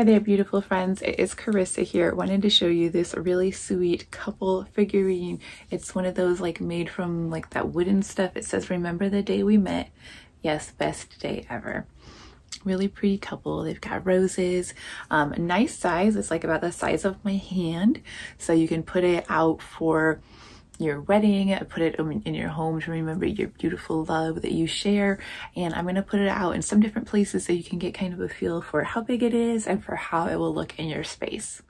Hi there, beautiful friends. It is Karissa here. Wanted to show you this really sweet couple figurine. It's one of those like made from like that wooden stuff. It says, remember the day we met? Yes, best day ever. Really pretty couple. They've got roses. Um, nice size. It's like about the size of my hand. So you can put it out for your wedding, put it in your home to remember your beautiful love that you share. And I'm going to put it out in some different places so you can get kind of a feel for how big it is and for how it will look in your space.